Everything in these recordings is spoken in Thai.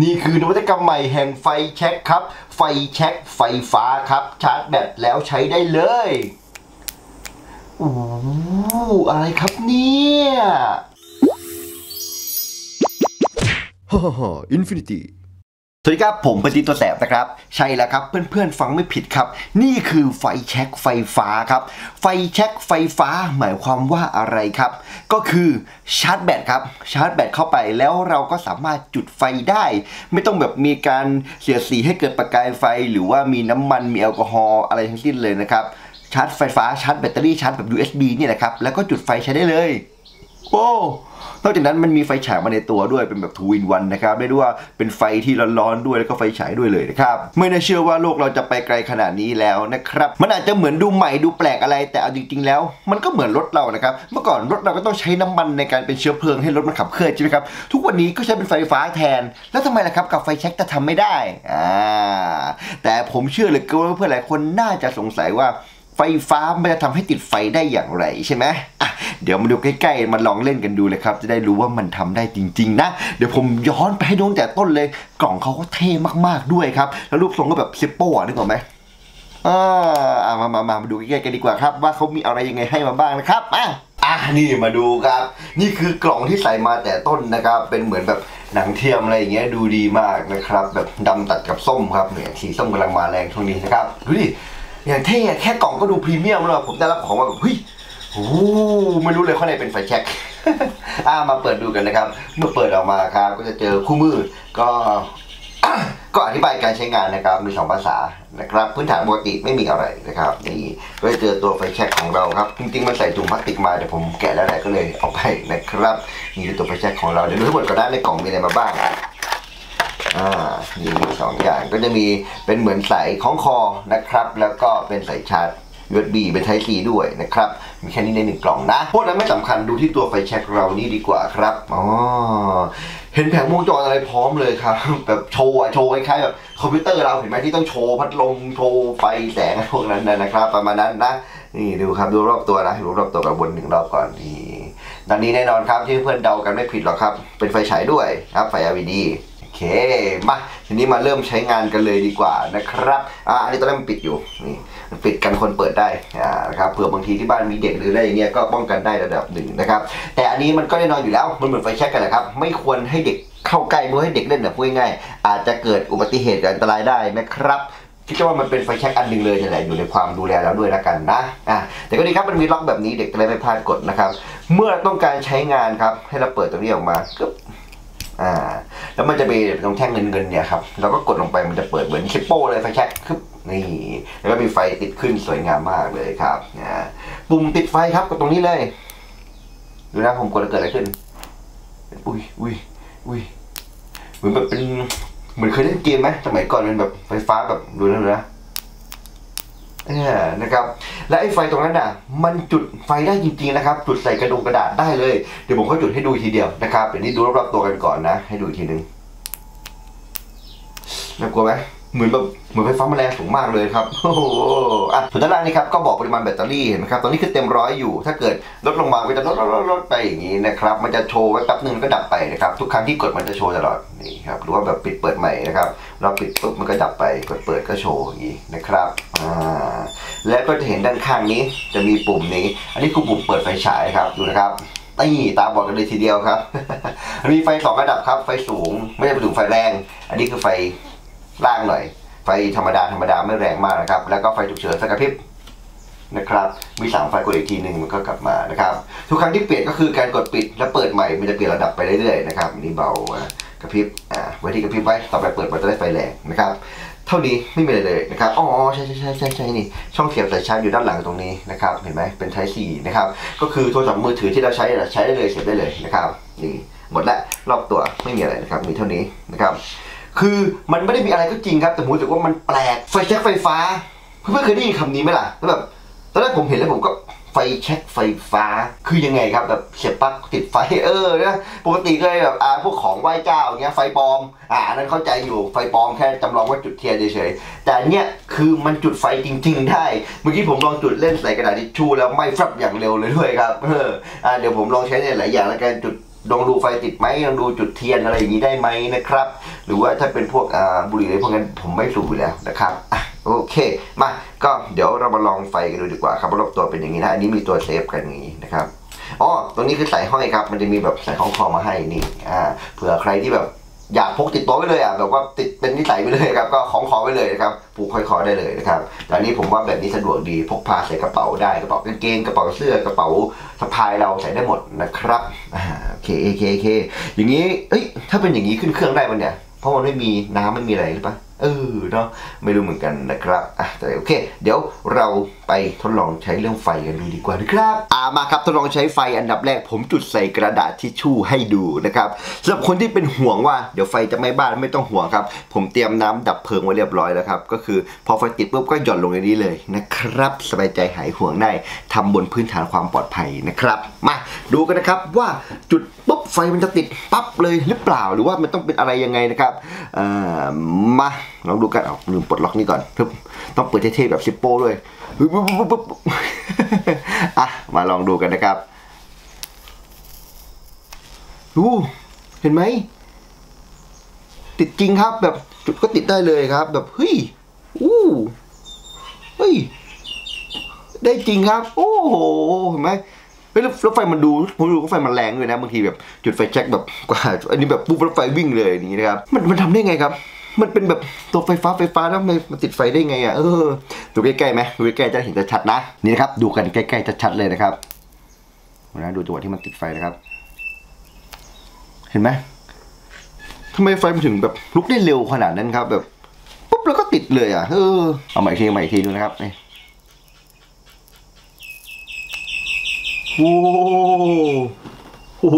นี่คือนวัตกรรมใหม่แห่งไฟแช็คครับ ไฟแช็คไฟฟ้าครับ ชาร์จแบตแล้วใช้ได้เลยโอ้อะไรครับเนี่ยฮ่าฮ่าฮ่า infinity สวัสดีครับ ผมปฏิตัวแสบนะครับ ใช่แล้วครับเพื่อนๆฟังไม่ผิดครับ นี่คือไฟแช็คไฟฟ้าครับ ไฟแช็คไฟฟ้าหมายความว่าอะไรครับ ก็คือชาร์จแบตครับชาร์จแบตเข้าไปแล้วเราก็สามารถจุดไฟได้ ไม่ต้องแบบมีการเสียดสีให้เกิดประกายไฟ หรือว่ามีน้ำมันมีแอลกอฮอล์อะไรทั้งสิ้นเลยนะครับชาร์จไฟฟ้าชาร์จแบตเตอรี่ชาร์จแบบ USB เนี่ยนะครับแล้วก็จุดไฟใช้ได้เลย โอ้นอกจากนั้นมันมีไฟฉายมาในตัวด้วยเป็นแบบ two in one นะครับได้ด้วยว่าเป็นไฟที่ร้อนๆด้วยแล้วก็ไฟฉายด้วยเลยนะครับไม่น่าเชื่อว่าโลกเราจะไปไกลขนาดนี้แล้วนะครับ มันอาจจะเหมือนดูใหม่ดูแปลกอะไร แต่เอาจริง ๆ แล้ว มันก็เหมือนรถเรานะครับ เมื่อก่อนรถเราก็ต้องใช้น้ำมันในการเป็นเชื้อเพลิงให้รถมันขับเคลื่อนใช่ไหมครับทุกวันนี้ก็ใช้เป็นไฟฟ้าแทน แล้วทำไมล่ะครับกับไฟแช็กจะทำไม่ได้อ่าแต่ผมเชื่อเลยว่าเพื่อนหลายคนน่าจะสงสัยว่าไฟฟ้ามันจะทำให้ติดไฟได้อย่างไรใช่ไหม เดี๋ยวมาดูใกล้ๆมาลองเล่นกันดูเลยครับ จะได้รู้ว่ามันทำได้จริง ๆ นะ เดี๋ยวผมย้อนไปให้ดูตั้งแต่ต้นเลย กล่องเขาก็เท่มากๆด้วยครับ แล้วรูปทรงก็แบบซิปโป้อะนึกออกไหมอ่ามามามามาดูใกล้ๆกันดีกว่าครับ ว่าเขามีอะไรยังไงให้มาบ้างนะครับอะอะนี่มาดูครับ นี่คือกล่องที่ใส่มาแต่ต้นนะครับ เป็นเหมือนแบบหนังเทียมอะไรอย่างเงี้ยดูดีมากนะครับ แบบดำตัดกับส้มครับเนี่ยสีส้มกำลังมาแรงช่วงนี้นะครับดูดิอย่างเท่แค่กล่องก็ดูพรีเมียมแล้วผมได้รับของมาแบบเฮ้ย หไม่รู้เลยข้างในเป็นไฟแช็กอ่ามาเปิดดูกันนะครับ เมื่อเปิดออกมาครับ ก็จะเจอคู่มือ ก็ก็อธิบายการใช้งานนะครับ มีสองภาษานะครับ พื้นฐานปกติไม่มีอะไรนะครับนี่ก็จะเจอตัวไฟแช็กของเราครับ จริงๆ มันใส่ถุงพลาสติกมาแต่ผมแกะแล้วแหละก็เลยเอาไปนะครับนี่คือตัวไฟแช็กของเราเดี๋ยวดูทั้งหมดก่อนนะในกล่องมีอะไรมาบ้างอ่ามีสองอย่างก็จะมีเป็นเหมือนสายคล้องคอนะครับ แล้วก็เป็นสายชาร์จ USB เป็น Type C ด้วยนะครับ มีแค่นี้ในหนึ่งกล่องนะ พวกนั้นไม่สำคัญดูที่ตัวไฟแช็กเรานี่ดีกว่าครับ อ๋อ เห็นแผงวงจรอะไรพร้อมเลยครับ แบบโชว์อะโชว์คล้ายๆแบบคอมพิวเตอร์เราเห็นไหมที่ต้องโชว์พัดลมโชว์ไฟแสงพวกนั้นนะครับ ประมาณนั้นนะ นี่ดูครับดูรอบตัวนะดูรอบตัวกับบนหนึ่งรอบก่อนนี่ดังนี้แน่นอนครับที่เพื่อนเดากันไม่ผิดหรอกครับ เป็นไฟฉายด้วยครับไฟ LED โอเค มา ทีนี้มาเริ่มใช้งานกันเลยดีกว่านะครับ อ่าอันนี้ตอนแรกมันปิดอยู่ นี่ ปิดกันคนเปิดได้นะครับเผื่อบางทีที่บ้านมีเด็กหรืออะไรอย่างเงี้ยก็ป้องกันได้ระดับหนึ่งนะครับ แต่อันนี้มันก็แน่นอนอยู่แล้วมันเหมือนไฟแช็กกันแหละครับ ไม่ควรให้เด็กเข้าใกล้มื่อให้เด็กเล่นแบบง่ายๆอาจจะเกิดอุบัติเหตุอันตรายได้นะครับคิดว่ามันเป็นไฟแช็กอันหนึ่งเลยนี่แหละอยู่ในความดูแลแล้วด้วยละกันนะอะแต่ก็ดีครับมันมีล็อกแบบนี้เด็กจะได้ไม่พลาดกดนะครับ เมื่อต้องการใช้งานครับให้เราเปิดตรงนี้ออกมาก็อ่าแล้วมันจะมีตรงแท่งเงินเงินเนี่ยครับเราก็กดลงไปมันจะเปิดเหมือนชิปโป้เลยไฟแช็กคึบ นี่แล้วก็มีไฟติดขึ้นสวยงามมากเลยครับนะปุ่มติดไฟครับกดตรงนี้เลยดูนะผมกดแล้วเกิดอะไรขึ้น อุ้ยอุ้ยอุ้ยเหมือนแบบเป็นเหมือนเคยเล่นเกมไหมสมัยก่อนเป็นแบบไฟฟ้าแบบดูนะดูนะเนี่ยนะครับและไอ้ไฟตรงนั้นน่ะ มันจุดไฟได้จริงๆนะครับ จุดใส่กระดงกระดาษได้เลย เดี๋ยวผมก็จุดให้ดูทีเดียวนะครับเดี๋ยวนี้ดูรอบๆตัวกันก่อนนะ ให้ดูอีกทีหนึ่งน่ากลัวไหม เหมือนแบบเหมือนไฟฟ้าแมลงสูงมากเลยครับโอ้โหอะส่วนด้านล่างนี่ครับก็บอกปริมาณแบตเตอรี่เห็นไหมครับตอนนี้คือเต็มร้อยอยู่ ถ้าเกิดลดลงมาก็จะลดลดลดลดไปอย่างนี้นะครับมันจะโชว์ไว้แป๊บนึงก็ดับไปนะครับทุกครั้งที่กดมันจะโชว์ตลอดนี่ครับหรือว่าแบบปิดเปิดใหม่นะครับเราปิดปุ๊บมันก็ดับไปกดเปิดก็โชว์อย่างนี้นะครับอ่าแล้วก็จะเห็นด้านข้างนี้จะมีปุ่มนี้ อันนี้คือปุ่มเปิดไฟฉายครับดูนะครับนี่ตาบอดกันเลยทีเดียวครับมีไฟสองระดับครับ ไฟสูงไม่ได้ไปถึงไฟแรง อันนี้คือไฟ ล่างหน่อย ไฟธรรมดาธรรมดาไม่แรงมากนะครับ แล้วก็ไฟฉุกเฉินสักกระพริบนะครับ มีสามไฟกดอีกทีหนึ่งมันก็กลับมานะครับ ทุกครั้งที่เปลี่ยนก็คือการกดปิดแล้วเปิดใหม่ มันจะเปลี่ยนระดับไปเรื่อยๆนะครับนี่เบากระพริบ อ่า ไว้ที่กระพริบไว้ ต่อไปเปิดมันจะได้ไฟแรงนะครับ เท่านี้ไม่มีอะไรเลยนะครับ อ๋อ ใช่ใช่ใช่ใช่ใช่นี่ ช่องเสียบสายชาร์จอยู่ด้านหลังตรงนี้นะครับ เห็นไหมเป็น Type C นะครับ ก็คือโทรศัพท์มือถือที่เราใช้น่ะใช้ได้เลยเสียบได้เลยนะครับ นี่ หมดละ รอบตัวไม่มีอะไรนะครับ มีเท่านี้นะครับ คือมันไม่ได้มีอะไรก็จริงครับ แต่ผมรู้สึกว่ามันแปลกไฟแช็กไฟฟ้า เพื่อนๆเคยได้ยินคำนี้ไหมล่ะแล้วแบบตอนแรกผมเห็นแล้วผมก็ไฟแช็กไฟฟ้าคือยังไงครับแบบเสียบปลั๊กติดไฟเออนะปกติเคยแบบอ่าพวกของไหว้เจ้าอย่างเงี้ยไฟปลอมอ่านั้นเข้าใจอยู่ไฟปลอมแค่จำลองว่าจุดเทียนเฉยๆแต่อันเนี้ยคือมันจุดไฟจริง ๆ ได้เมื่อกี้ผมลองจุดเล่นใส่กระดาษทิชชู่แล้วไหม้ฟับอย่างเร็วเลยด้วยครับเอออ่าเดี๋ยวผมลองใช้ในหลายอย่างแล้วกันจุด ลองดูไฟติดไหมลองดูจุดเทียนอะไรอย่างนี้ได้ไหมนะครับ หรือว่าถ้าเป็นพวกบุหรี่อะไรพวกนั้นผมไม่สูบอยู่แล้วนะครับโอเคมาก็เดี๋ยวเรามาลองไฟกันดูดีกว่าครับรอบตัวเป็นอย่างนี้นะอันนี้มีตัวเซฟกันอย่างนี้นะครับอ๋อตรงนี้คือสายห้อยครับ มันจะมีแบบสายของคอมาให้นี่อ่าเผื่อใครที่แบบอยากพกติดตัวไว้เลยอะแบบว่าติดเป็นนิสัยไปเลยครับก็ของคอไว้เลยนะครับผูกห้อยคอได้เลยนะครับแต่อันนี้ผมว่าแบบนี้สะดวกดีพกพาใส่กระเป๋าได้กระเป๋ากางเกงกระเป๋าเสื้อกระเป๋าสะพายเราใส่ได้หมดนะครับ เคเคเคอย่างนี้ เอ้ย ถ้าเป็นอย่างนี้ขึ้นเครื่องได้ปะเนี่ย เพราะมันไม่มีน้ำไม่มีอะไรหรือปะ เออเนาะไม่รู้เหมือนกันนะครับอะแต่โอเค เดี๋ยวเราไปทดลองใช้เรื่องไฟกันดูดีกว่านะครับอ่ามาครับทดลองใช้ไฟอันดับแรกผมจุดใส่กระดาษทิชชู่ให้ดูนะครับสำหรับคนที่เป็นห่วงว่าเดี๋ยวไฟจะไหม้บ้านไม่ต้องห่วงครับ ผมเตรียมน้ำดับเพลิงไว้เรียบร้อยแล้วครับก็คือพอไฟติดปุ๊บก็หย่อนลงในนี้เลยนะครับสบายใจหายห่วงได้ทำบนพื้นฐานความปลอดภัยนะครับ มาดูกันนะครับว่าจุดปุ๊บไฟมันจะติดปั๊บเลยหรือเปล่า หรือว่ามันต้องเป็นอะไรยังไงนะครับอ่ามา ลองดูกันเอาลืมปลดล็อกนี่ก่อนปึ๊บต้องเปิดเท่ๆแบบซิปโป้ด้วยปึ๊บปึ๊บอะมาลองดูกันนะครับดูเห็นไหม ติดจริงครับแบบจุดก็ติดได้เลยครับ แบบเฮ้ยอู้เฮ้ยได้จริงครับ โอ้โหเห็นไหมเฮ้ยแล้วไฟมันดูผมดูว่าไฟมันแรงด้วยนะบางทีแบบจุดไฟแจ็คแบบกว่าอันนี้แบบปุ๊บแล้วไฟวิ่งเลยอย่างนี้นะครับ มันมันทำได้ไงครับ มันเป็นแบบตัวไฟฟ้าไฟฟ้าแล้วมันมันติดไฟได้ไงอะเออดูใกล้ๆไหมดูใกล้ๆจะเห็นจะชัดนะนี่นะครับ ดูกันใกล้ๆชัดๆเลยนะครับนะดูจังหวะที่มันติดไฟนะครับ เห็นไหมทำไมไฟมันถึงแบบลุกได้เร็วขนาดนั้นครับ แบบปุ๊บแล้วก็ติดเลยอะเออเอาใหม่ทีเอาใหม่ทีดูนะครับนี่โอ้ โห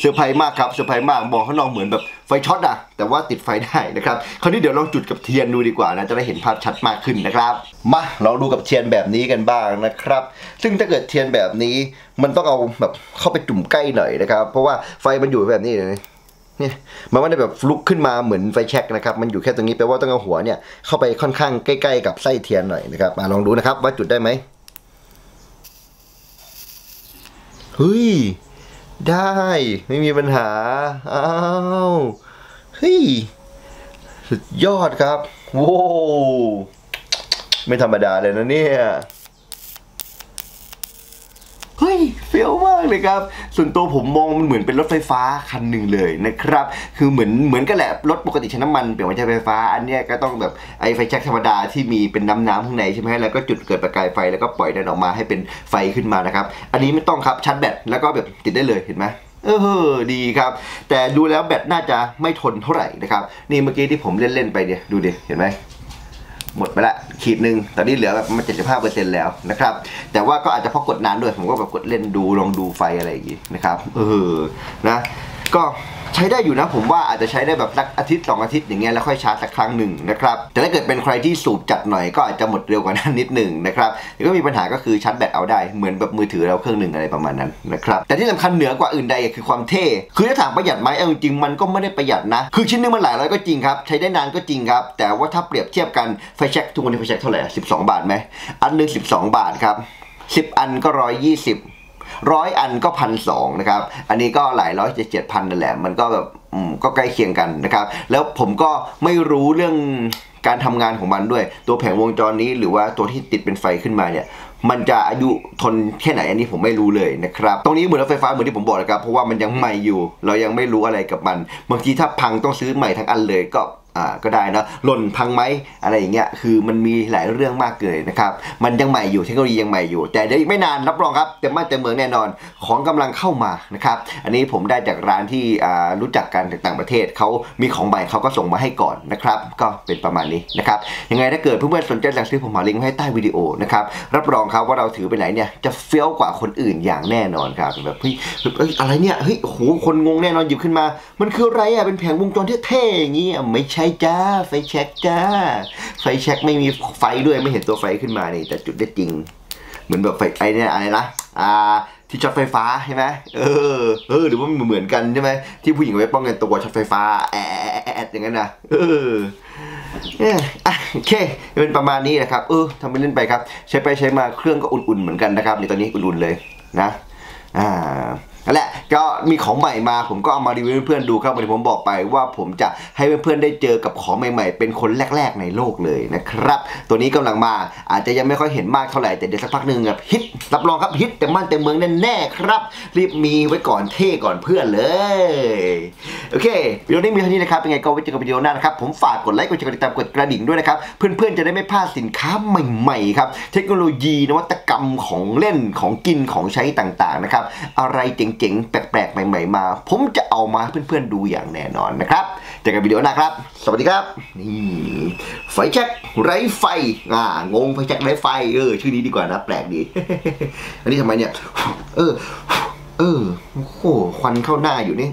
เซอร์ไพรส์มากครับเซอร์ไพรส์มากมองข้างนอกเหมือนแบบไฟช็อตอะแต่ว่าติดไฟได้นะครับคราวนี้เดี๋ยวลองจุดกับเทียนดูดีกว่านะจะได้เห็นภาพชัดมากขึ้นนะครับ มาลองดูกับเทียนแบบนี้กันบ้างนะครับ ซึ่งถ้าเกิดเทียนแบบนี้มันต้องเอาแบบเข้าไปจุ่มใกล้หน่อยนะครับ เพราะว่าไฟมันอยู่แบบนี้เลยเนี่ยมันไม่ได้แบบลุกขึ้นมาเหมือนไฟแช็กนะครับ มันอยู่แค่ตรงนี้แปลว่าต้องเอาหัวเนี่ยเข้าไปค่อนข้างใกล้ ๆ กับไส้เทียนหน่อยนะครับมาลองดูนะครับว่าจุดได้ไหม เฮ้ย ได้ไม่มีปัญหา อ้าวเฮ้ย สุดยอดครับ โว้วไม่ธรรมดาเลยนะเนี่ย เฮ้ยเฟี้ยวมากเลยครับ ส่วนตัวผมมองมันเหมือนเป็นรถไฟฟ้าคันหนึ่งเลยนะครับ คือเหมือนเหมือนกันแหละรถปกติใช้น้ำมันเปลี่ยนมาใช้ไฟฟ้า อันเนี้ยก็ต้องแบบไอ้ไฟแช็กธรรมดาที่มีเป็นน้ำน้ำข้างในใช่ไหมแล้วก็จุดเกิดประกายไฟแล้วก็ปล่อยดันออกมาให้เป็นไฟขึ้นมานะครับ อันนี้ไม่ต้องครับชาร์จแบตแล้วก็แบบติดได้เลยเห็นไหมเออดีครับ แต่ดูแล้วแบตน่าจะไม่ทนเท่าไหร่นะครับ นี่เมื่อกี้ที่ผมเล่น ๆ ไปเนี่ยดูดิเห็นไหม หมดไปละขีดหนึ่งตอนนี้เหลือแบบมาเจ็ดสิบห้าเปอร์เซ็นต์แล้วนะครับ แต่ว่าก็อาจจะเพราะกดนานด้วย ผมก็แบบกดเล่นดูลองดูไฟอะไรอย่างงี้นะครับ เออนะ ก็ ใช้ได้อยู่นะผมว่าอาจจะใช้ได้แบบสักอาทิตย์สองอาทิตย์อย่างเงี้ยแล้วค่อยชาร์จสักครั้งหนึ่งนะครับแต่ถ้าเกิดเป็นใครที่สูบจัดหน่อยก็อาจจะหมดเร็วกว่านั้นนิดหนึ่งนะครับแล้วก็มีปัญหาก็คือชาร์จแบตเอาได้เหมือนแบบมือถือเราเครื่องหนึ่งอะไรประมาณนั้นนะครับแต่ที่สำคัญเหนือกว่าอื่นใดคือความเท่คือถ้าถามประหยัดไหมเอาจริงมันก็ไม่ได้ประหยัดนะ คือชิ้นหนึงมันหลายร้อยก็จริงครับใช้ได้นานก็จริงครับ แต่ว่าถ้าเปรียบเทียบกันไฟแช็กทุกวันนี้ไฟแช็กเท่าไหร่สิบสองบาทไหมอันหนึ่งสิบาทครับสิบอันก็ร้อยยี่สิบ ร้อยอันก็พันสองนะครับ อันนี้ก็หลายร้อยเจ็ดเจ็ดพันนั่นแหละ มันก็แบบอืมก็ใกล้เคียงกันนะครับ แล้วผมก็ไม่รู้เรื่องการทำงานของมันด้วย ตัวแผงวงจรนี้หรือว่าตัวที่ติดเป็นไฟขึ้นมาเนี่ยมันจะอายุทนแค่ไหนอันนี้ผมไม่รู้เลยนะครับ ตรงนี้เหมือนรถไฟฟ้าเหมือนที่ผมบอกนะครับ เพราะว่ามันยังใหม่อยู่ เรายังไม่รู้อะไรกับมัน บางทีถ้าพังต้องซื้อใหม่ทั้งอันเลยก็ อ่าก็ได้นะหล่นพังไหมอะไรอย่างเงี้ยคือมันมีหลายเรื่องมากเลยนะครับ มันยังใหม่อยู่เทคโนโลยียังใหม่อยู่ แต่เดี๋ยวอีกไม่นานรับรองครับเต็มบ้านเต็มเมืองแน่นอนของกำลังเข้ามานะครับ อันนี้ผมได้จากร้านที่อ่ารู้จักกันจากต่างประเทศเขามีของใหม่เขาก็ส่งมาให้ก่อนนะครับ ก็เป็นประมาณนี้นะครับยังไงถ้าเกิดเพื่อนๆสนใจสั่งซื้อผมหาลิงก์ไว้ให้ใต้วิดีโอนะครับรับรองครับว่าเราถือไปไหนเนี่ยจะเฟี้ยวกว่าคนอื่นอย่างแน่นอนครับแบบเฮ้ยอะไรเนี่ยเฮ้ยโหคนงงแน่นอนหยิบขึ้นมา มันคืออะไรอะเป็นแผงวงจรเท่อย่างงี้ไม่ใช่จ้า ไฟแช็กจ้า ไฟแช็กไม่มีไฟด้วยไม่เห็นตัวไฟขึ้นมานี่แต่จุดได้จริง เหมือนแบบไฟไอเนี่ยอะไรนะอ่าที่ช็อตไฟฟ้าใช่ไหมเออ เออ หรือว่ามันเหมือนกันใช่ไหมที่ผู้หญิงไว้ป้องกันตัวช็อตไฟฟ้าแอะแอะอย่างนั้นนะเออโอเค เป็นประมาณนี้นะครับ เออทำไปเล่นไปครับ ใช้ไปใช้มาเครื่องก็อุ่นๆเหมือนกันนะครับในตอนนี้อุ่นๆเลยนะ อ่า นั่นแหละก็มีของใหม่มาผมก็เอามารีวิวเพื่อนดูครับวันนี้ผมบอกไปว่าผมจะให้เพื่อนๆได้เจอกับของใหม่ๆ เป็นคนแรก ๆ ในโลกเลยนะครับ ตัวนี้กำลังมาอาจจะยังไม่ค่อยเห็นมากเท่าไหร่แต่เดี๋ยวสักพักหนึ่งแบบฮิตรับรองครับฮิตแต่มั่นแต่เมืองแน่ๆครับ รีบมีไว้ก่อนเท่ก่อนเพื่อนเลย โอเควิดีโอนี้มีเท่านี้นะครับยังไงก็ไว้เจอกันวิดีโอหน้านะครับผมฝากกดไลค์กดแชร์กดติดตามกดกระดิ่งด้วยนะครับเพื่อนๆจะได้ไม่พลาดสินค้าใหม่ๆครับเทคโนโลยีนวัตกรรมของเล่นของกินของใช้ต่างๆนะครับอะไรเจ๋งๆ แปลกๆ ใหม่ๆ มา ผมจะเอามาเพื่อนๆ ดูอย่างแน่นอนนะครับเจอกันวิดีโอหน้าครับ สวัสดีครับ นี่ ไฟแช็กไร้ไฟ อ่า งงไฟแช็กไร้ไฟ เออ ชื่อนี้ดีกว่านะ แปลกดี อันนี้ทำไมเนี่ย เออ เออ โอ้โห ควันเข้าหน้าอยู่นี่